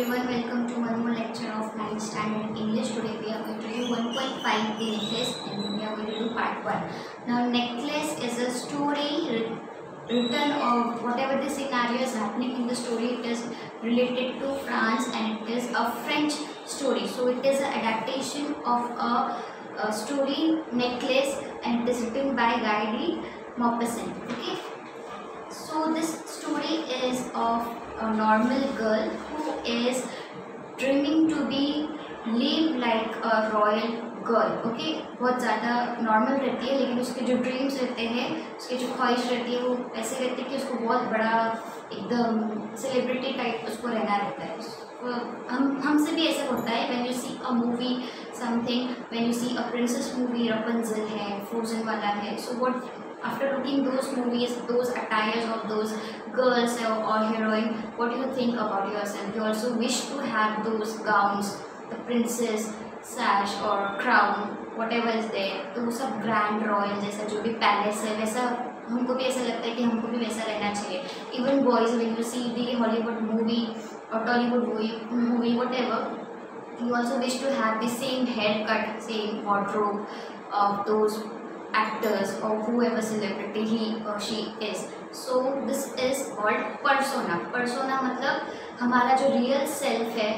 everyone, welcome to one more lecture of 9th standard English. Today we are going to do 1.5 the necklace and we are going to do part 1. Now necklace is a story written of whatever the scenario is happening in the story it is related to France and it is a French story. So it is an adaptation of a, a story necklace and it is written by Guy de Maupassant. Okay. So this story is of a normal girl who is dreaming to be live like a royal girl okay बहुत ज़्यादा normal रहती है, लेकिन उसके जो dreams रहते हैं, उसकी जो ख्वाहिश रहती है, वो ऐसे रहती है कि उसको बहुत बड़ा एकदम सेलिब्रिटी टाइप उसको रहना रहता है। तो हम हमसे भी ऐसा होता है when you see a movie something when you see a princess movie Rapunzel है फ्रोजन वाला है so what after looking those movies those attires of those girls or heroine what do you think about yourself you also wish to have those gowns the princess sash or crown whatever is there तो वो grand royal जैसा जो भी palace है वैसा हमको भी ऐसा लगता है कि हमको भी वैसा रहना चाहिए even boys when you see the Hollywood movie or Tollywood movie, movie whatever, you also wish to have the same haircut, same wardrobe of those actors or whoever celebrity he or she is so this is called persona persona मतलब हमारा जो real self है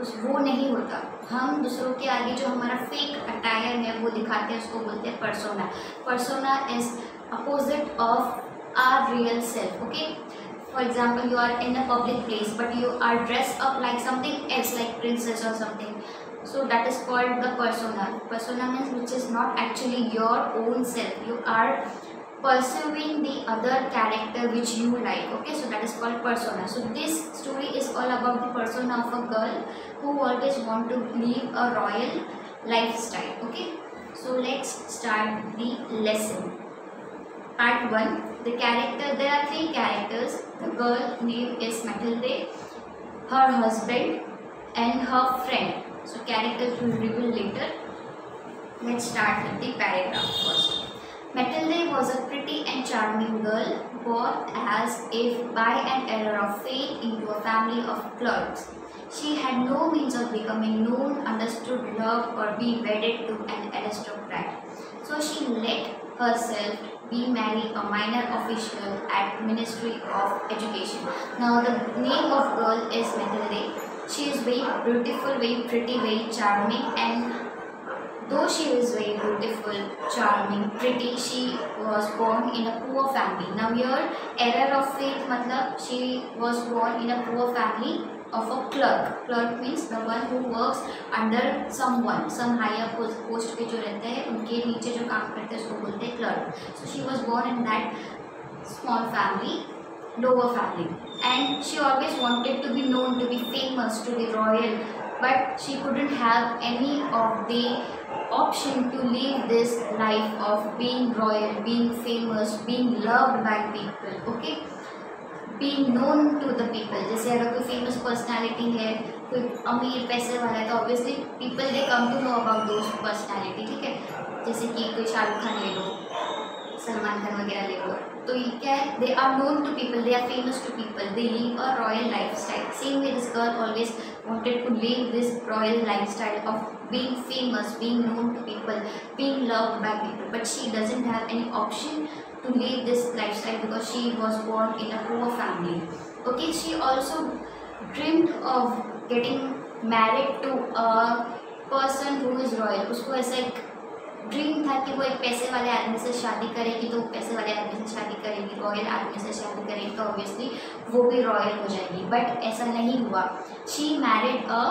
उस वो नहीं होता हम दूसरों के आगे जो हमारा फेक अटायर है वो दिखाते हैं उसको बोलते हैं persona persona is opposite of our real self okay for example you are in a public place but you are dressed up like something else like princess or something so that is called the persona. Persona means which is not actually your own self. You are pursuing the other character which you like. Okay so that is called persona. So this story is all about the persona of a girl who always want to live a royal lifestyle. Okay so let's start the lesson. Part 1 the character there are three characters. The girl name is matilde her husband and her friend so characters will reveal later. Let's start with the paragraph first. Matilde was a pretty and charming girl born as if by an error of fate into a family of clerks. She had no means of becoming known, understood, loved or be wedded to an aristocrat. So she let herself be married a minor official at Ministry of Education. Now the name of girl is Matilde she is very beautiful, very pretty, very charming and though she is very beautiful, charming, pretty, she was born in a poor family. Now here, error of fate matlab she was born in a poor family of a clerk. Clerk means the one who works under someone, some higher post, post पे जो रहते हैं उनके नीचे जो काम करते हैं उसको बोलते हैं clerk. So she was born in that small family, lower family and she always wanted to be known to be famous to be royal but she couldn't have any of the option to live this life of being royal being famous being loved by people okay being known to the people जैसे अगर कोई famous personality है कोई अमीर पैसे वाला है तो obviously people they come to know about those personality ठीक है जैसे कि कोई शाहरुख खान ले लो सलमान खान वगैरह ले लो तो ये क्या है they are known to people they are famous to people they live a royal life style same way this girl always wanted to live this royal lifestyle of being famous, being known to people, being loved by people. But she doesn't have any option to live this lifestyle because she was born in a poor family. Okay, she also dreamed of getting married to a person who is royal. उसको ऐसा एक dream था कि वो एक पैसे वाले आदमी से शादी करेगी तो पैसे वाले आदमी से शादी करेगी रॉयल आदमी से शादी करेगी तो ऑब्वियसली वो भी रॉयल हो जाएगी। बट ऐसा नहीं हुआ। She married a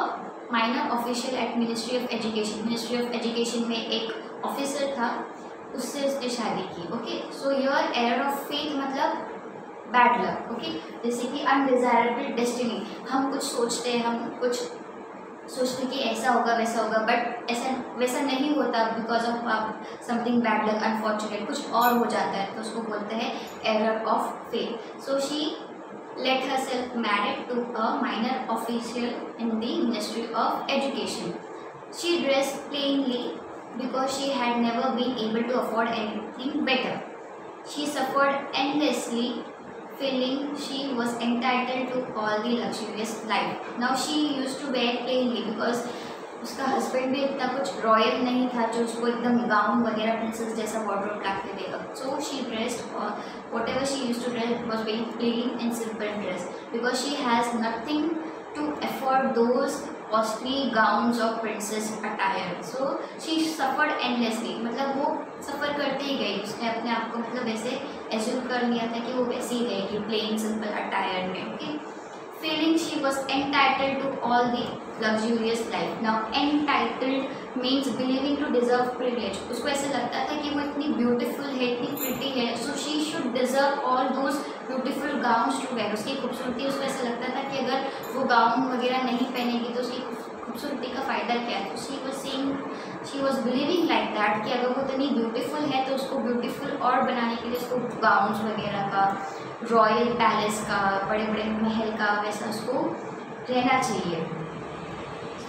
minor official at ministry of education ministry of education में एक ऑफिसर था, उससे उसने शादी की okay so your air of faith मतलब बैड लक ओके जैसे कि अनडिजायरेबल डेस्टिनी हम कुछ सोचते हैं, हम कुछ सोचते कि ऐसा होगा, वैसा होगा बट ऐसा, वैसा नहीं होता बिकॉज़ ऑफ़ आप समथिंग बैड लक अनफॉर्चुनेट कुछ और हो जाता है तो उसको बोलते हैं error of faith so she let herself married to a minor official in the ministry of education she dress plainly because she had never been able to afford anything better she suffered endlessly feeling she was entitled to all the luxurious life. Now, she used to wear plainly because उसका husband भी इतना कुछ royal नहीं था जो उसको एकदम gown वगैरह प्रिंसेस जैसा वॉर्ड्रोब ला के देगा so she dressed whatever she use to dress was very plain and simple dress because she has nothing to afford those costly gowns of princess attire so she suffer endlessly मतलब वो सफ़र करते ही गई उसने अपने आप को मतलब वैसे एज्यूम कर लिया था कि वो वैसी ही रहेगी प्लेन सिंपल अटायर में okay feeling she was entitled to all the luxurious life now entitled means believing to deserve privilege उसको ऐसे लगता था कि वो इतनी ब्यूटीफुल है, इतनी प्रिटी है so she should deserve all those beautiful gown to wear उसकी खूबसूरती, उसको ऐसा लगता था कि अगर वो गाउन वगैरह नहीं पहनेगी तो उसकी खूबसूरती का फ़ायदा क्या है? तो she was same she was believing like that कि अगर वो इतनी ब्यूटीफुल है तो उसको ब्यूटीफुल और बनाने के लिए उसको गाउन्स वगैरह का रॉयल पैलेस का बड़े बड़े महल का वैसा उसको रहना चाहिए।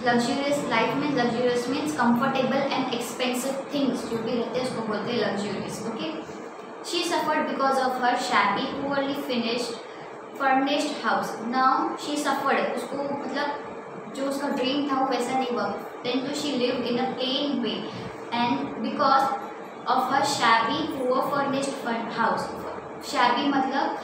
लग्जूरियस लाइफ में luxurious means comfortable and expensive things जो भी रहते हैं, उसको बोलते हैं luxurious okay she suffered because of her shabby poorly finished furnished house now she suffered उसको मतलब जो उसका ड्रीम था, वो वैसा नहीं हुआ। Then too she live in a plain way and because of her shabby poor furnished house shabby मतलब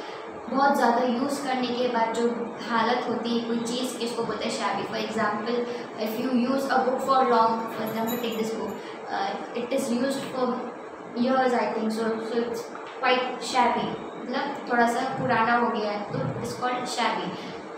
बहुत ज़्यादा यूज़ करने के बाद जो हालत होती है, कोई चीज़ किसको बोलते हैं shabby for example if you use a book for long for example take this book it is use for years I think so so it's quite shabby मतलब थोड़ा सा पुराना हो गया है तो it's called shabby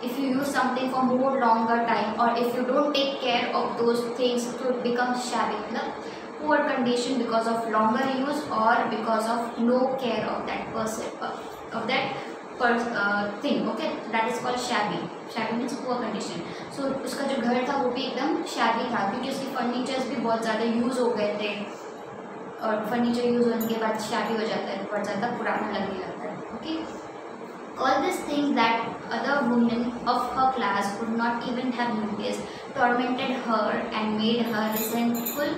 if you use something for more longer time or if you don't take care of those things so it becomes shabby मतलब poor condition because of longer use or because of no care of that person uh, of that uh, thing okay that is called shabby shabby means poor condition so उसका जो घर था वो भी एकदम shabby था क्योंकि उसके फर्नीचर्स भी बहुत ज़्यादा यूज़ हो गए थे और फर्नीचर यूज़ होने के बाद shabby हो जाता है बहुत ज़्यादा पुराना लगने लगता है okay okay? All these things that other women of her class would not even have noticed tormented her and made her resentful.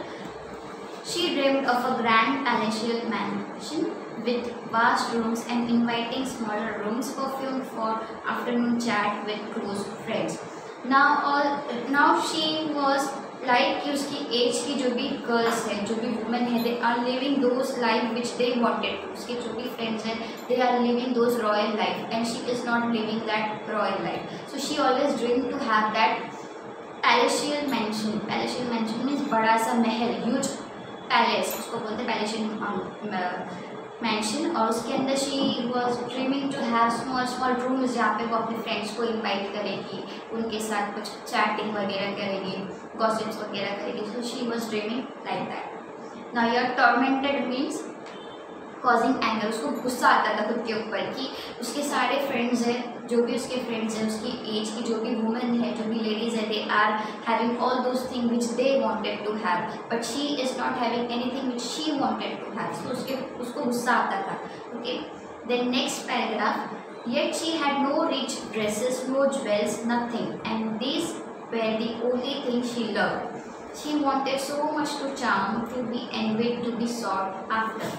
She dreamed of a grand palatial mansion with vast rooms and inviting smaller rooms perfumed for afternoon chat with close friends. Now all now she was like कि उसकी as की जो भी girls हैं, जो भी women हैं they are living those life which they wanted उसके जो भी फ्रेंड्स हैं they are living those royal life and she is not living that royal life so she always dream to have that palatial mansion palatial mansion means बड़ा सा महल huge palace उसको बोलते हैं palatial mention और उसके अंदर she was dreaming to have small small rooms जहाँ पे वो अपने फ्रेंड्स को इनवाइट करेगी, उनके साथ कुछ चैटिंग वगैरह करेगी गॉसिप्स वगैरह करेगी। So she was dreaming like that ना your tormented means causing anger उसको गुस्सा आता था खुद के ऊपर कि उसके सारे फ्रेंड्स हैं जो भी उसके फ्रेंड्स हैं उसकी एज की जो भी वुमेन है जो भी लेडीज़ है they are having all those thing which they wanted to have but she is not having anything which she wanted to have सो उसके उसको गुस्सा आता था. Okay then next paragraph yet she had no rich dresses no jewels nothing and this were the only thing she love She wanted so much to charm, to be envied, to be sought after.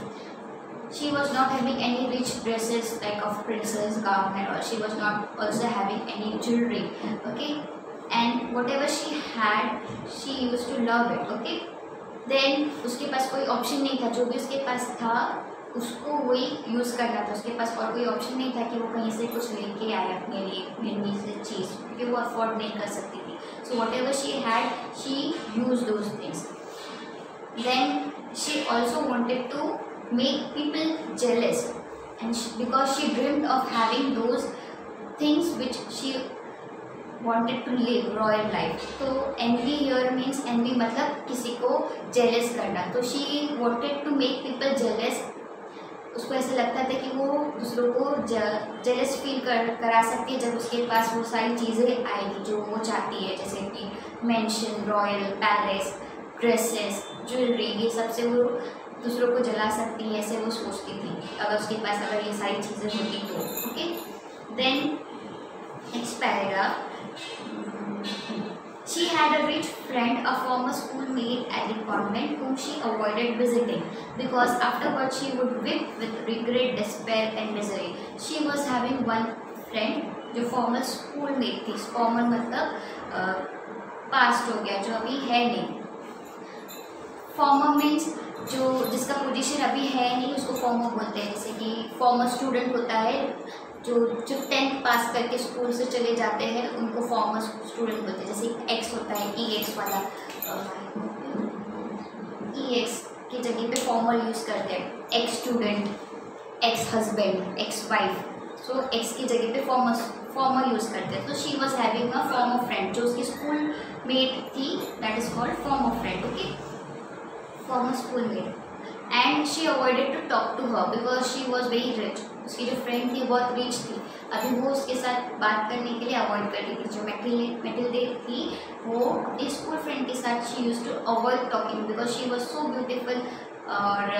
she was not having any rich dresses like of princess gown and all she was not also having any jewelry okay and whatever she had she used to love it okay then उसके पास कोई option नहीं था जो भी उसके पास था उसको वही यूज़ करना था उसके पास और कोई ऑप्शन नहीं था कि वो कहीं से कुछ लेके आए अपने लिए महंगी से चीज़ क्योंकि वो अफोर्ड नहीं कर सकती थी so whatever she had she use those things then she also wanted to Make people jealous and she, because she dreamed of having those things which she wanted to live royal life तो envy here means envy मतलब किसी को jealous करना तो she wanted to make people jealous उसको ऐसा लगता था कि वो दूसरों को जेलस फील कर करा सकती है जब उसके पास वो सारी चीज़ें आएगी जो वो चाहती है जैसे कि mansion royal palace dresses jewellery ये सबसे वो दूसरों को जला सकती है ऐसे वो सोचती थी अगर उसके पास अगर ये सारी चीज़ें होती तो okay then next paragraph She had a rich friend, a former schoolmate at the convent, whom she avoided visiting because afterwards she would weep with regret, despair, and misery. She was having one friend जो formal school में थी formal मतलब past हो गया जो अभी है नहीं फॉर्मर मीन्स जो जिसका पोजीशन अभी है नहीं, उसको फॉर्मर बोलते हैं। जैसे कि फॉर्मर स्टूडेंट होता है, जो जो टेंथ पास करके स्कूल से चले जाते हैं, उनको फॉर्मर स्टूडेंट बोलते हैं। जैसे एक्स होता है ई एक्स वाला। ई एक्स की जगह पे फॉर्मल यूज़ करते हैं। Ex student ex husband ex wife so ex की जगह पे फॉर्मर फॉर्मल यूज़ करते हैं। तो she was having a form of friend जो उसकी स्कूल मेट थी that is called form of friend okay former schoolmate and she avoided to talk to her because she was very rich उसकी जो friend थी बहुत rich थी. अभी वो उसके साथ बात करने के लिए अवॉइड कर रही थी. जो मेटिल मेटिल्डे थी, वो अपनी स्कूल फ्रेंड के साथ she use to avoid talking because she was so beautiful और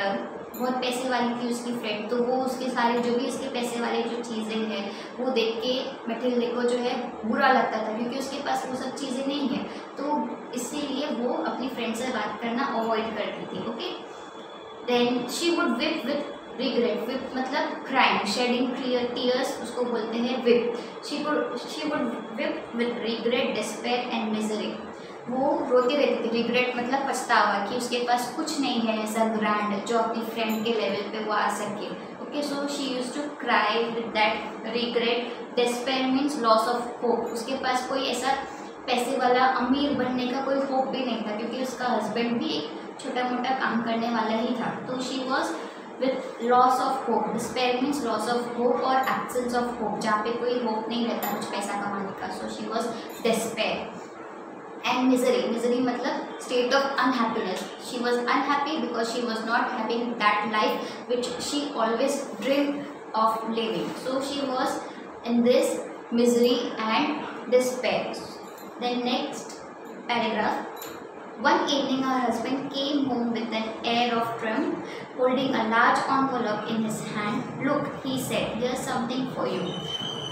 बहुत पैसे वाली थी उसकी फ्रेंड तो वो उसके सारे, जो भी उसके पैसे वाले जो चीज़ें हैं, वो देख के मेटिल्डे को जो है बुरा लगता था क्योंकि उसके पास वो सब चीज़ें नहीं है. तो इसीलिए वो अपनी फ्रेंड से बात करना अवॉइड करती थी okay then she would weep with regret weep मतलब क्राइम शेडिंग क्लियर टीयर्स उसको बोलते हैं weep she would she would weep with regret despair and misery वो रोती रहती थी रिग्रेट मतलब पछतावा कि उसके पास कुछ नहीं है ऐसा ग्रैंड जो अपनी फ्रेंड के लेवल पे वो आ सके okay so she use to cry with that regret despair means loss of hope उसके पास कोई ऐसा पैसे वाला अमीर बनने का कोई होप भी नहीं था, क्योंकि उसका हस्बैंड भी एक छोटा मोटा काम करने वाला ही था। तो she was with loss of hope despair means loss of hope और एब्सेंस ऑफ़ होप जहाँ पे कोई होप नहीं रहता, कुछ पैसा कमाने का। So she was despair and misery misery मतलब state of unhappiness she was unhappy because she was not having that life which she always dream of living so she was in this misery and despair. Then next paragraph. One evening her husband came home with an air of triumph, holding a large envelope in his hand. Look, he said, here's something for you.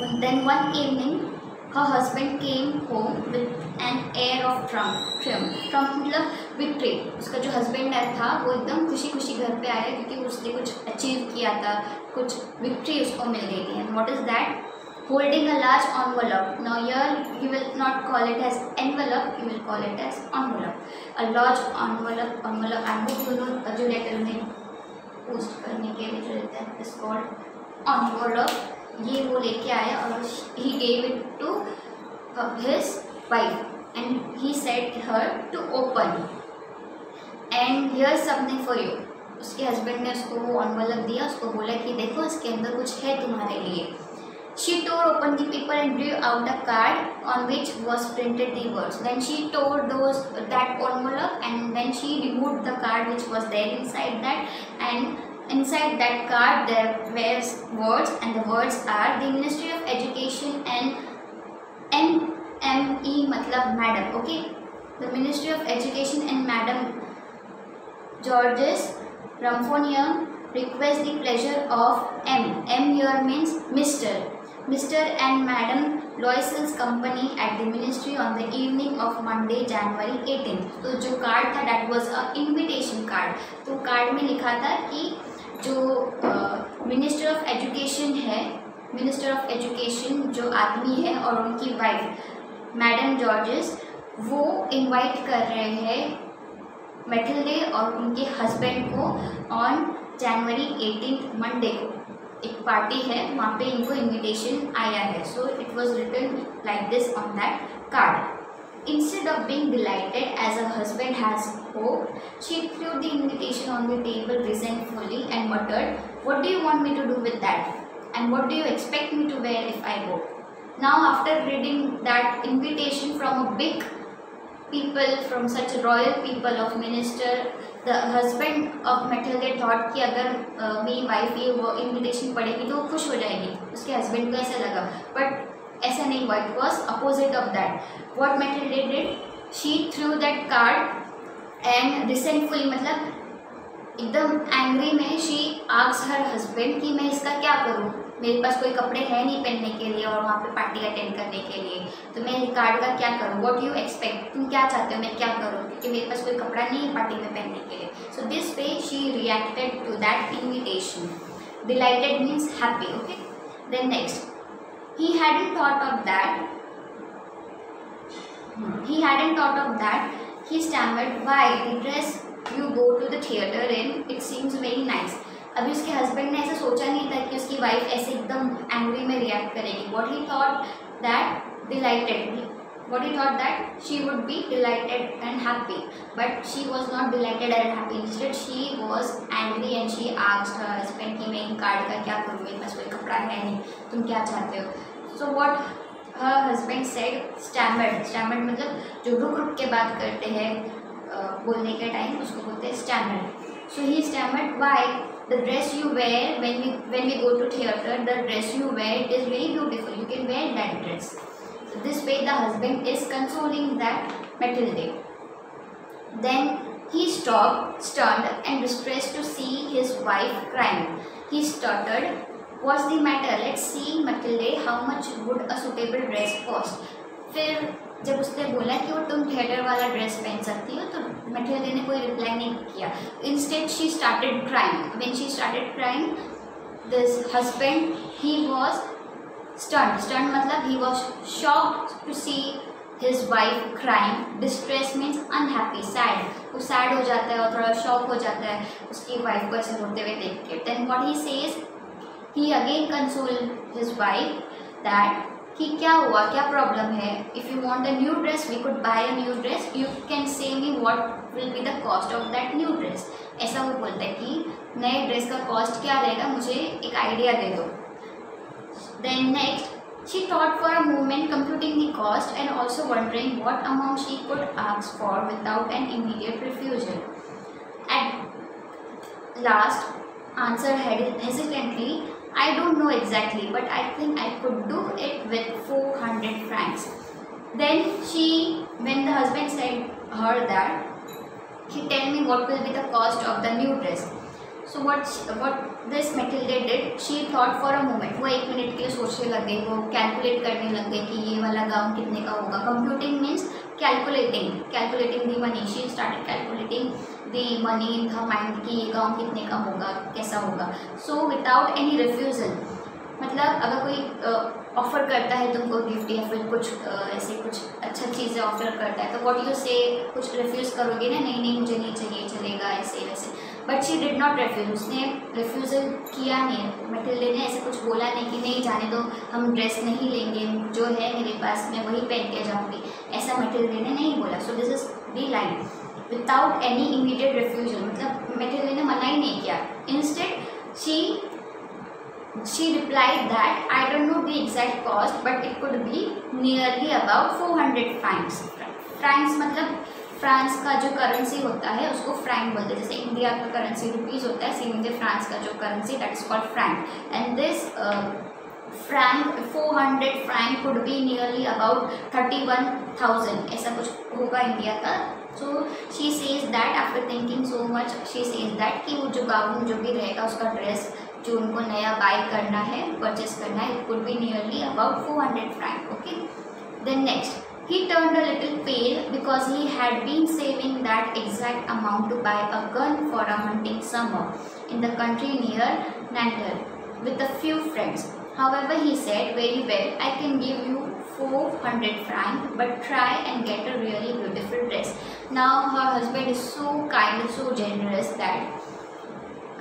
And then one evening her husband came home with an air of triumph. triumph. Triumph मतलब victory उसका जो husband था वो एकदम खुशी खुशी घर पे आया क्योंकि उसने कुछ अचीव किया था कुछ विक्ट्री उसको मिल गई थी and what is that Holding a large envelope. Now here you will not call it as envelope, you will call it as envelope. A large envelope, envelope, you know जो letter में post करने के लिए जो रहता है इस called envelope. ये वो लेके आया और he gave it to his wife and he said her to open. And here's something for you. उसके हस्बैंड ने उसको वो envelope दिया उसको बोला कि देखो इसके अंदर कुछ है तुम्हारे लिए She tore open the paper and drew out a card on which was printed the words. Then she tore those that envelope and then she removed the card which was there inside that and inside that card there were words and the words are the Ministry of Education and MME matlab madam okay the Ministry of Education and Madam Georges Ramphonium request the pleasure of M. M here means Mr. Mr. and Madam Loisel's company at the ministry on the evening of Monday, January 18. तो जो card था that was a invitation card. तो card में लिखा था कि जो minister of education है मिनिस्टर ऑफ़ एजुकेशन जो आदमी है और उनकी वाइफ मैडम जॉर्जेस वो इनवाइट कर रहे हैं मेटिल्डे और उनके हस्बैंड को ऑन जनवरी एटीन मंडे को एक पार्टी है, वहाँ पे इनको इनविटेशन आया है। So it was written like this on that card instead of being delighted as a husband has hope she threw the invitation on the table resentfully and muttered what do you want me to do with that and what do you expect me to wear if I go now, after reading that invitation from a big people, from such royal people of minister the husband of Matilda thought कि अगर मेरी wife ये वो invitation पढ़ेगी तो वो खुश हो जाएगी। उसके हस्बैंड को ऐसा लगा। बट ऐसा नहीं हुआ। It was opposite of that what Mathilde did she threw that card and resentfully मतलब एकदम एंग्री में शी आग्स हर हस्बैंड कि मैं इसका क्या करूँ? मेरे पास कोई कपड़े हैं नहीं पहनने के लिए और वहाँ पे पार्टी अटेंड करने के लिए। तो मैं कार्ड का क्या करूँ? वॉट यू एक्सपेक्ट तुम क्या चाहते हो? मैं क्या करूँ? क्योंकि मेरे पास कोई कपड़ा नहीं है पार्टी में पहनने के लिए। So this way she reacted to that invitation delighted means happy okay then next. He hadn't thought of that. He hadn't thought of that. He stammered, why? The dress you go to the theater in, it seems very nice. अभी उसके husband ने ऐसा सोचा नहीं था कि उसकी wife ऐसे एकदम एंग्री में रिएक्ट करेगी। What he thought that delighted what he thought that she would be delighted and happy but she was not delighted and happy instead she was angry and she आज her husband की मैं इन card का क्या करूँ? मेरे पास कोई कपड़ा है नहीं। तुम क्या चाहते हो? So what her husband said stammered stammered मतलब जो रुक रुक के बात करते हैं बोलने के टाइम उसको बोलते हैं stammered so he stammered by the dress you wear when we when we go to theater the dress you wear it is very beautiful you can wear that dress This way the husband is consoling that Matilde. Then he stopped, stunned and distressed to see his wife crying. He stuttered, What's the matter? Let's see, Matilde, how much would a suitable dress cost? फिर जब उसने बोला कि वो तुम theatre वाला dress पहन सकती हो तो मठियोदे ने कोई रिप्लाई नहीं किया। Instead she started crime when she started crime this husband he was stunned stunned मतलब he was shock to see his wife crime distress means unhappy sad वो सैड हो जाता है और थोड़ा शॉक हो जाता है उसकी वाइफ को ऐसे होते हुए देख के। Then what he says he again console his wife that कि क्या हुआ, क्या प्रॉब्लम है? If you want a new dress we could buy a new dress you can say me what will be the cost of that new dress ऐसा वो बोलता है कि नए ड्रेस का कॉस्ट क्या रहेगा, मुझे एक आइडिया दे दो। Then next she thought for a movement computing the cost and also wondering what amount she could ask for without an immediate refusal at last answer hesitantly I don't know exactly, but I think I could do it with 400 francs. Then she, when the husband said her that, she tell me what will be the cost of the new dress. So what what this Mathilde did she thought for a moment वो एक minute के लिए सोचने लग गई वो calculate करने लग गई कि ये वाला गाउन कितने का होगा computing means calculating calculating the money she started calculating the money in the mind कि ये गाँव कितने का होगा, कैसा होगा. सो विदाउट एनी रिफ्यूज़ल मतलब अगर कोई ऑफ़र करता है तुमको गिफ्ट या फिर कुछ ऐसे कुछ अच्छा चीज़ें ऑफ़र करता है तो वॉट यू से कुछ रिफ्यूज़ करोगे ना, नहीं नहीं, मुझे नहीं चाहिए, चलेगा, ऐसे, वैसे. But she did not refuse उसने रिफ्यूज़ल किया नहीं. मटिल्डे ने ऐसे कुछ बोला नहीं कि नहीं, जाने दो, हम ड्रेस नहीं लेंगे, जो है मेरे पास, मैं वही पहन के जाऊँगी. ऐसा मटिल्डे ने नहीं बोला. So this is the line without any immediate refusal मतलब मटिल्डे ने मना ही नहीं किया. Instead she she replied that, I don't know the exact cost, but it could be nearly about 400 francs. francs मतलब फ्रांस का जो करेंसी होता है, उसको फ्रैंक बोलते हैं। जैसे इंडिया का करेंसी रुपीज़ होता है सेम वे फ्रांस का जो currency that is called franc and this franc four hundred franc could be nearly about thirty one thousand ऐसा कुछ होगा इंडिया का। So she says that after thinking so much she says that कि वो जो gown जो भी रहेगा, उसका ड्रेस जो उनको नया बाय करना है परचेस करना है it could be nearly about four hundred franc okay then next He turned a little pale because he had been saving that exact amount to buy a gun for a hunting summer in the country near Nanterre with a few friends. However, he said, very well, I can give you 400 francs but try and get a really beautiful dress. Now her husband is so kind, so generous that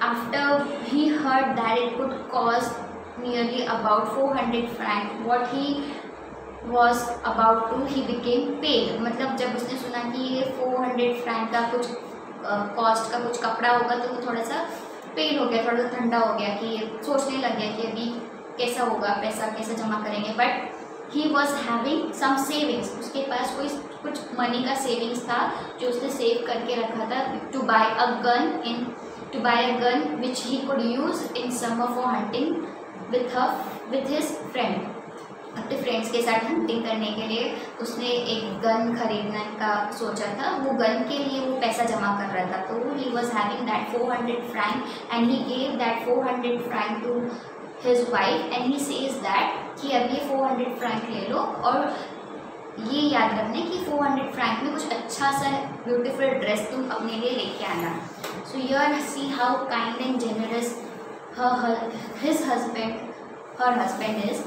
after he heard that it could cost nearly about 400 francs, what he was about to he became paid मतलब जब उसने सुना कि ये four hundred Frank का कुछ cost का कुछ कपड़ा होगा तो वो थोड़ा सा पेड हो गया, थोड़ा सा ठंडा हो गया कि ये सोचने लग गया कि अभी कैसा होगा, पैसा कैसे जमा करेंगे। But he was having some savings उसके पास कोई कुछ मनी का सेविंग्स था, जो उसने सेव करके रखा था to buy a gun in to buy a gun which he could use in summer for hunting with with his friend अपने फ्रेंड्स के साथ हंटिंग करने के लिए उसने एक गन खरीदने का सोचा था। वो गन के लिए वो पैसा जमा कर रहा था। तो he was having that four hundred franc and he gave that four hundred franc to his wife and he says that कि अब ये फोर हंड्रेड फ्रैंक ले लो और ये याद रखने कि फोर हंड्रेड फ्रैंक में कुछ अच्छा सा ब्यूटीफुल ड्रेस तुम अपने लिए लेके आना। So your see how kind and generous his husband her husband is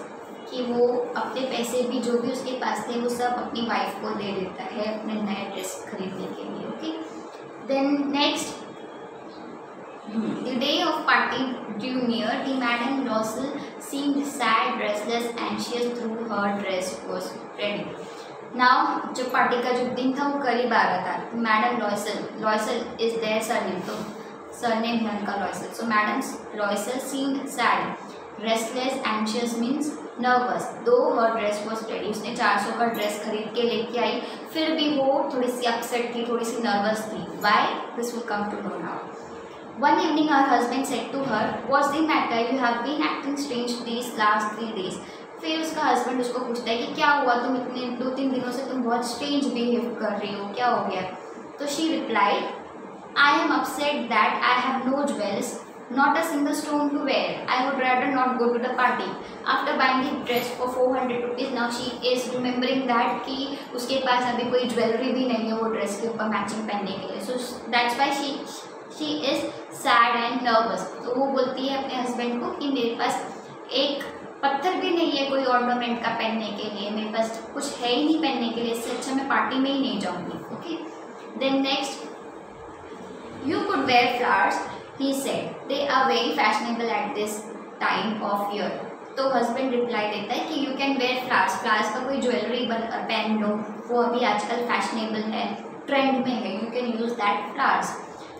कि वो अपने पैसे भी जो भी उसके पास थे वो सब अपनी वाइफ को दे देता है अपने नए ड्रेस खरीदने के लिए okay then next The day of party drew near. The Madame Rossel seemed sad, restless, anxious through her dress was ready. Now जो पार्टी का जो दिन था वो करीब आ रहा था madam Loisel Loisel is their surname तो सरनेम है उनका Loisel so madam Loisel seemed sad restless anxious means nervous though her dress was ready उसने चार सौ का ड्रेस खरीद के लेके आई। फिर भी वो थोड़ी सी अपसेट थी, थोड़ी सी नर्वस थी। Why this will come to know now one evening her husband said to her What's the matter you have been acting strange these last three days फिर उसका हस्बैंड उसको पूछता है कि क्या हुआ? तुम इतने, दो तीन दिनों से तुम बहुत स्ट्रेंज बिहेव कर रही हो। क्या हो गया? तो she replied I am upset that I have no jewels not a single stone to wear I would rather go to the party after buying the dress for four hundred rupees now she is remembering that कि उसके पास अभी कोई jewellery भी नहीं है वो dress के ऊपर मैचिंग पहनने के लिए. So that's why she she is sad and nervous तो वो बोलती है अपने हस्बैंड को कि मेरे पास एक पत्थर भी नहीं है कोई ऑर्नामेंट का पहनने के लिए. मेरे पास कुछ है ही नहीं पहनने के लिए. इससे अच्छा मैं पार्टी में ही नहीं जाऊँगी. Okay then next you could wear flowers he said they are very fashionable at this time of year तो हस्बैंड रिप्लाई देता है कि you can wear flowers flowers का कोई ज्वेलरी बन पहन लो। वो अभी आजकल फैशनेबल है ट्रेंड में है. You can use that flowers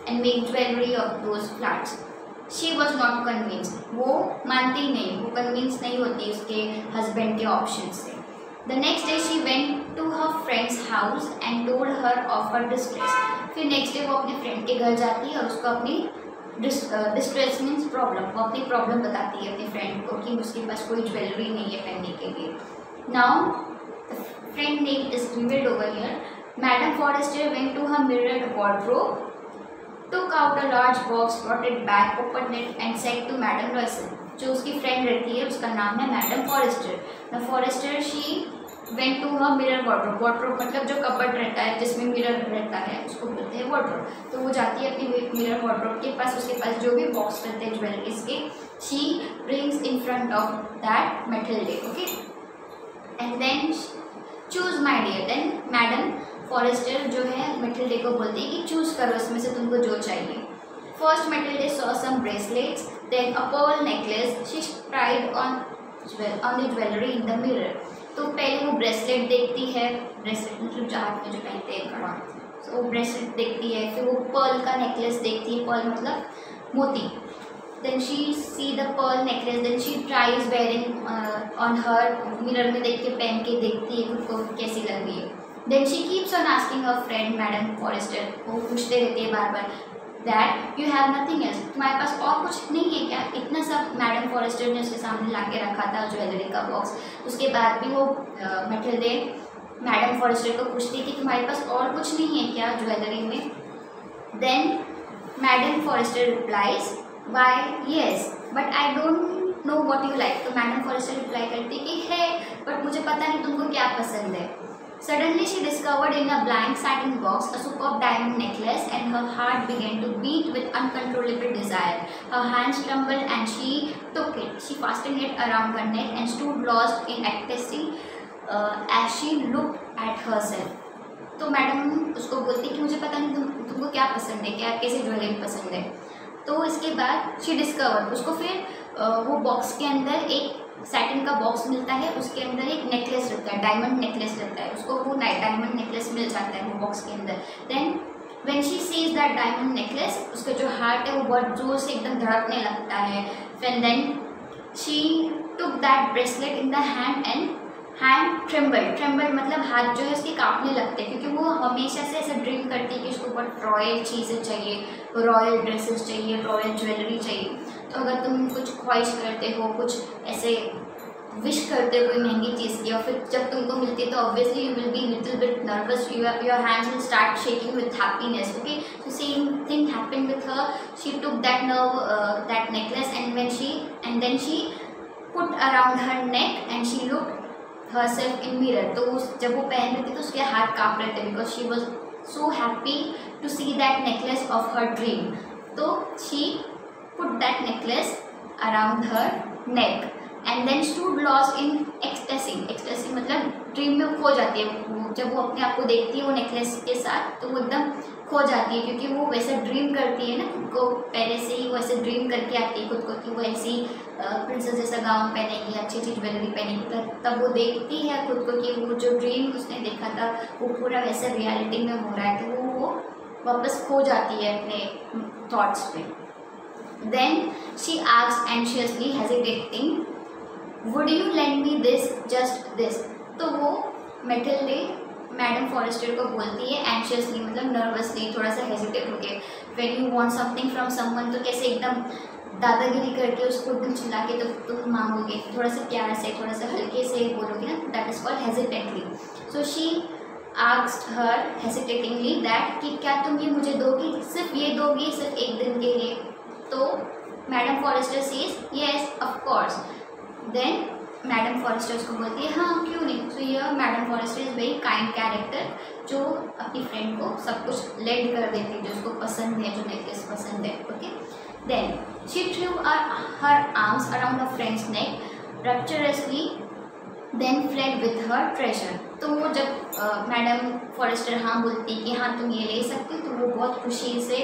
and make jewellery of those flowers she was not convince वो मानती नहीं. वो कन्विंस नहीं होती उसके हस्बैंड के ऑप्शन से. The next day she went to her friends house and told her of her distress फिर नेक्स्ट डे वो अपने फ्रेंड के घर जाती है और उसको अपनी डिस्ट्रेस मीन्स प्रॉब्लम वो अपनी प्रॉब्लम बताती है अपने फ्रेंड को कि उसके पास कोई ज्वेलरी नहीं है पहनने के लिए। Now friend name is over here madam Forestier went to her mirror wardrobe took out a large box, brought it back, opened it and said to Madam जो उसकी फ्रेंड रहती है उसका नाम है madam Forestier the Forestier she went to her mirror water water मतलब जो कपट रहता है, जिसमें मिरर रहता है, उसको बोलते हैं वाटर तो वो जाती है अपनी मिरर वाटर के पास, उसके पास जो भी बॉक्स रहते हैं ज्वेलरीज के she brings in front of that Mathilde okay and then choose my dear then madam Forestier जो है मेटल डे को बोलती है कि चूज़ करो, इसमें से तुमको जो चाहिए। First Mathilde saw some bracelets then pearl necklace she tried on on the jewellery in the mirror तो पहले वो ब्रेसलेट देखती है ब्रेसलेट मतलब हाथ में जो पहनते हैं कड़ा। तो वो ब्रेसलेट देखती है, फिर वो पर्ल का नेकलेस देखती है पर्ल मतलब मोती। Then she see the pearl necklace then she tries wearing on her mirror में देख के, पहन के देखती है खुद को कैसी लग रही है। Then she keeps on asking her friend madam Forestier वो पूछते रहती है बार बार that you have nothing else तुम्हारे पास और कुछ नहीं है क्या? इतना सब मैडम फॉरेस्टर ने उसके सामने ला के रखा था ज्वेलरी का बॉक्स उसके बाद भी वो मेटल दे. मैडम फॉरेस्टर को पूछती कि तुम्हारे पास और कुछ नहीं है क्या ज्वेलरी में? Then madam Forestier replies by yes but I don't know what you like तो मैडम फॉरेस्टर रिप्लाई करती कि, है बट मुझे पता नहीं तुमको क्या पसंद है. Suddenly she discovered in a blank satin box a superb diamond necklace and her heart began to beat with uncontrollable desire. Her hands trembled and she took it. She fastened it around her neck and stood lost in ecstasy uh, as she looked at herself. तो madam उसको बोलती कि मुझे पता नहीं तुम तुमको क्या पसंद है क्या कैसे ज्वेलरी पसंद है तो इसके बाद शी डिस्कवर उसको फिर वो बॉक्स के अंदर एक सैटिन का बॉक्स मिलता है, उसके अंदर एक नेकलेस रहता है डायमंड नेकलेस रहता है, उसको वो डायमंड नेकलेस मिल जाता है वो बॉक्स के अंदर। Then when she sees that diamond necklace उसका जो हार्ट है वो बहुत ज़ोर से एकदम धड़कने लगता है। फिर then she took that bracelet in the hand and hand tremble tremble मतलब हाथ जो है उसके कांपने लगते हैं, क्योंकि वो हमेशा से ऐसा ड्रीम करती है कि उसको बहुत रॉयल चीज़ें चाहिए रॉयल ड्रेसेस चाहिए रॉयल ज्वेलरी चाहिए। अगर तुम कुछ ख्वाहिश करते हो, कुछ ऐसे विश करते हो कोई महँगी चीज़ की, और फिर जब तुमको मिलती है तो obviously you will be little bit nervous you your hands will start shaking with happiness okay so same thing happen with her she took that nerve that necklace and when she and then she put around her neck and she look herself in mirror तो जब वो पहन रही थी तो उसके हाथ काँप रहे थे because she was so happy to see that necklace of her dream तो she put that necklace around her neck and then stood lost in ecstasy ecstasy मतलब ड्रीम में खो जाती है। जब वो अपने आप को देखती है वो नेकलेस के साथ तो वो एकदम खो जाती है क्योंकि वो वैसे ड्रीम करती है ना खुद को। पहले से ही वो ऐसे ड्रीम करके आती है खुद को कि वो ऐसी प्रिंसेस जैसा गाउन पहनेगी, अच्छी अच्छी ज्वेलरी पहनेगी। तब वो देखती है खुद को कि वो जो ड्रीम उसने देखा था, वो पूरा वैसे रियलिटी में हो रहा है। तो वो वो वापस खो जाती है अपने थॉट्स पे। Then she ask anxiously hesitating would you lend me this just this तो वो मेटल मैडम फॉरेस्टर को बोलती है एंशियसली मतलब नर्वसली थोड़ा सा हेजिटेट होके। When you want something from someone तो कैसे एकदम दादागिरी करके उसको एकदम चिल्ला के तो तुम मांगोगे? थोड़ा सा प्यार से थोड़ा सा हल्के से बोलोगे ना? That is called hesitately so she asked her hesitatingly that कि क्या तुम ये मुझे दोगी? सिर्फ़ ये दोगी, सिर्फ़ एक दिन के लिए? तो madam Forestier says yes of course then madam Forestier उसको बोलती है हाँ क्यों नहीं? सो ये madam Forestier is very kind character जो अपनी फ्रेंड को सब कुछ लेड कर देती है, जो उसको पसंद है, जो नेकलेस पसंद है okay then she threw her arms around a friends neck rapturously then fled with her treasure तो वो जब मैडम फॉरेस्टर हाँ बोलती कि हाँ तुम ये ले सकते हो तो वो बहुत खुशी से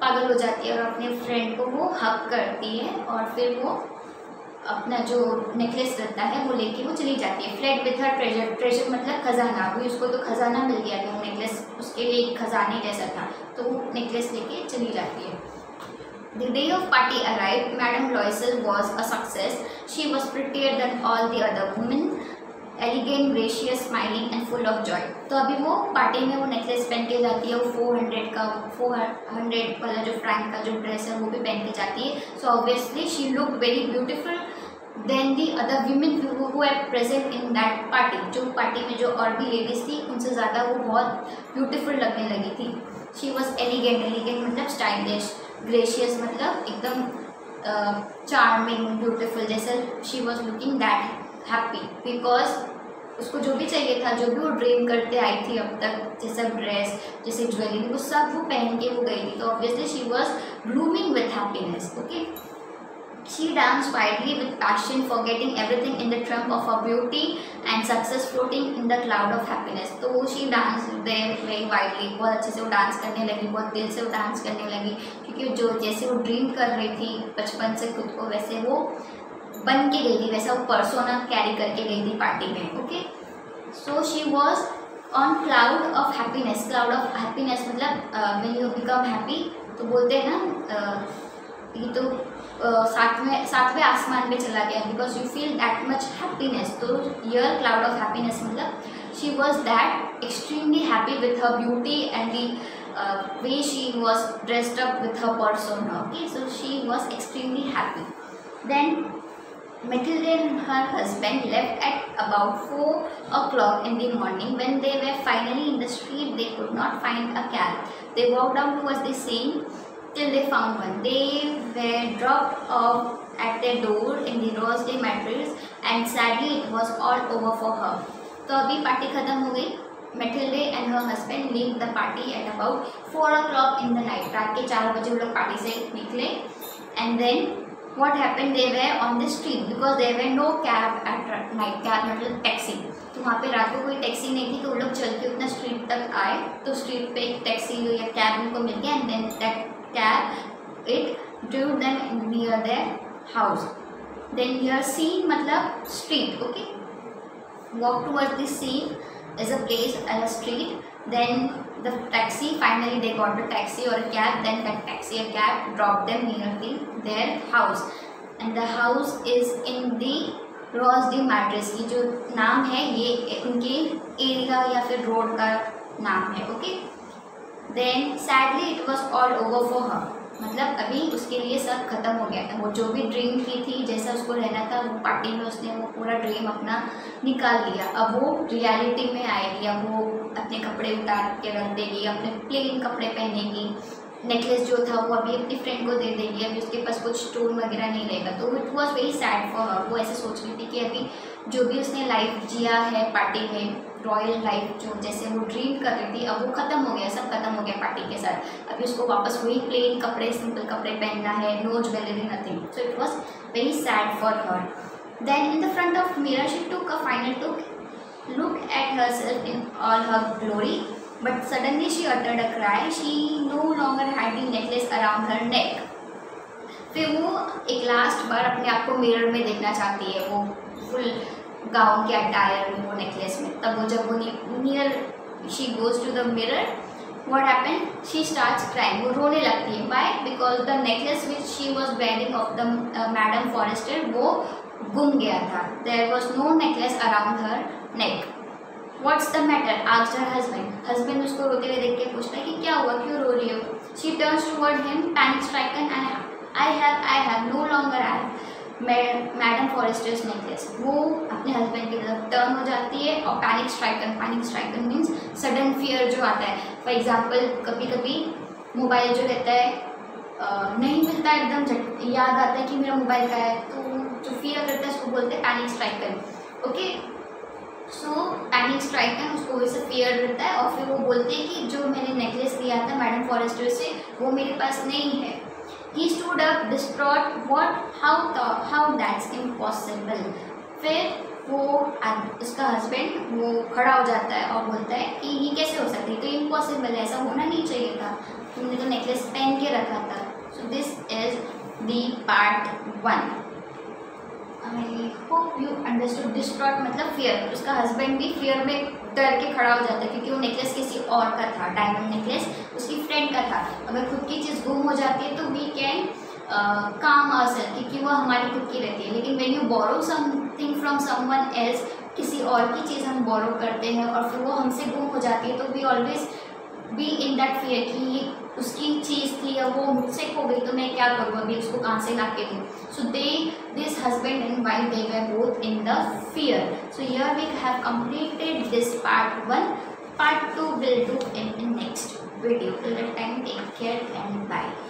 पागल हो जाती है और अपने फ्रेंड को वो हक करती है और फिर वो अपना जो नेकलेस रहता है वो लेके वो चली जाती है flat with her treasure treasure मतलब खजाना अभी उसको तो खजाना मिल गया था वो नेकलेस उसके लिए एक खजाने जैसा था तो वो नेकलेस लेके चली जाती है The day of party arrived. Madame Loisel was a success. She was prettier than all the other women. Elegant gracious smiling and full of joy तो अभी वो पार्टी में वो नेकलेस पहन के जाती है, वो फोर हंड्रेड का फोर हंड्रेड वाला जो फ्रैंक का जो ड्रेस है, वो भी पहन के जाती है। So obviously she look very beautiful then the other women who present in that party जो पार्टी में जो और भी लेडीज़ थी, उनसे ज़्यादा वो बहुत ब्यूटीफुल लगने लगी थी। शी वॉज़ एलिगेंट एलिगेंट मतलब स्टाइलिश ग्रेशियस मतलब एकदम चार्मिंग ब्यूटीफुल जैसे she was looking that happy because उसको जो भी चाहिए था जो भी वो ड्रीम करते आई थी अब तक जैसे ड्रेस जैसे ज्वेलरी वो सब वो पहन के वो गई थी तो obviously she was blooming with happiness okay She danced widely with passion, forgetting everything in the trump of her beauty and success floating in the cloud of happiness. तो she danced there very widely. बहुत अच्छे से वो dance करने लगी बहुत दिल से वो डांस करने लगी क्योंकि जो जैसे वो ड्रीम कर रही थी बचपन से खुद को वैसे वो बन के गई थी, वैसा वो परसोना कैरी करके गई थी पार्टी में okay so she was on cloud of happiness cloud of happiness मतलब वेन यू बिकम हैप्पी तो बोलते हैं ना ये तो सातवें सातवें आसमान में चला गया because you feel that much happiness तो यर क्लाउड ऑफ़ हैप्पीनेस मतलब she was that extremely happy with her beauty and the way she was dressed up with her person okay so she was extremely happy then Matilda and her husband left at about 4 o'clock in the morning. When they were finally in the street, they could not find a cab. They walked down towards the Seine till they found one. They were dropped off at their door in the Rose de Madrid and sadly it was all over for her. तो अभी party ख़त्म हो गई Mathilde and her husband leave the party at about four o'clock in the night रात के चार बजे वो लोग पार्टी से निकले and then what happened, they were on the street because there were no cab at night, cab मतलब taxi तो वहाँ पे रात को कोई टैक्सी नहीं थी तो वो लोग चल के उतना स्ट्रीट तक आए तो स्ट्रीट पे एक टैक्सी या कैब उनको मिल गया and then that cab it drew them near their house then your scene मतलब street okay walk walk towards the scene is a place, a street then the taxi finally they got a taxi or a cab then that taxi or cab dropped them near the their house and the house is in the Ross डी मैड्रेस ये जो नाम है ये उनके area या फिर रोड का नाम है okay then sadly it was all over for her मतलब अभी उसके लिए सब खत्म हो गया था। वो जो भी ड्रीम की थी, जैसा उसको रहना था, वो पार्टी में उसने वो पूरा ड्रीम अपना निकाल लिया। अब वो रियलिटी में आएगी, अब वो अपने कपड़े उतार के रख देगी, अपने प्लेन कपड़े पहनेगी। नेकलेस जो था, वो अभी अपनी फ्रेंड को दे देगी। अभी उसके पास कुछ स्टोन वगैरह नहीं रहेगा। तो it was very sad for वो ऐसे सोच रही थी कि अभी जो भी उसने लाइफ जिया है पार्टी में रॉयल लाइफ जो जैसे वो ड्रीम कर रही थी, अब वो खत्म हो गया, सब खत्म हो गया पार्टी के साथ। अभी उसको वापस वही प्लेन कपड़े सिंपल कपड़े पहनना है no jewellery nothing so it was very sad for her then in the front of mirror she took a final took look at herself in all her glory but suddenly she utter a cry she no longer had you necklace around her neck फिर वो एक last बार अपने आप को mirror में देखना चाहती है, वो फुल गाउन के अटायर में वो नेकलेस में। तब वो जब वो near she goes to the mirror what happen she starts crying वो रोने लगती है। By because the necklace which she was wearing of the madam Forester वो गुम गया था। There was no necklace around her neck what's the matter आज her husband husband उसको रोते हुए देख के पूछता है कि क्या हुआ? क्यों रो रही हो? She turn towards him panic stricken I have I have no longer I madam Forester's necklace वो अपने हस्बैंड की तरफ़ टर्न हो जाती है और panic stricken panic stricken means sudden fear जो आता है। फॉर एग्ज़ाम्पल कभी कभी मोबाइल जो रहता है नहीं मिलता है एकदम याद आता है कि मेरा मोबाइल का है तो जो फियर करता है उसको बोलते हैं panic stricken okay so panic stricken उसको वैसे फियर रहता है और फिर वो बोलते हैं कि जो मैंने नेकलेस लिया था मैडम फॉरेस्टर से, वो मेरे पास नहीं है। He stood up, distraught. What? How? How? That's impossible. फिर वो उसका हस्बैंड वो खड़ा हो जाता है और बोलता है कि ये कैसे हो सकता है तो इम्पॉसिबल है ऐसा होना नहीं चाहिए था तुमने तो नेकलेस पहन के रखा था so this is the part one I hope you understood distraught मतलब फियर उसका हस्बैंड भी फियर में डर के खड़ा हो जाता है, क्योंकि वो नेकलेस किसी और का था डायमंड नेकलेस उसकी फ्रेंड का था। अगर खुद की चीज़ गुम हो जाती है तो वी कैन काम असल क्योंकि वो हमारी खुद की रहती है। लेकिन when you borrow something from someone else किसी और की चीज़ हम बोरो करते हैं और फिर वो हमसे गुम हो जाती है तो we always be in that fear कि ये उसकी चीज़ थी या वो मुझसे खो गई तो मैं क्या करूँ? अभी उसको कहाँ से ला के दूँ? सो दे this husband and wife they were both in the fear. So here we have completed this part 1 part 2 will do in the next video. Till that time take care and bye.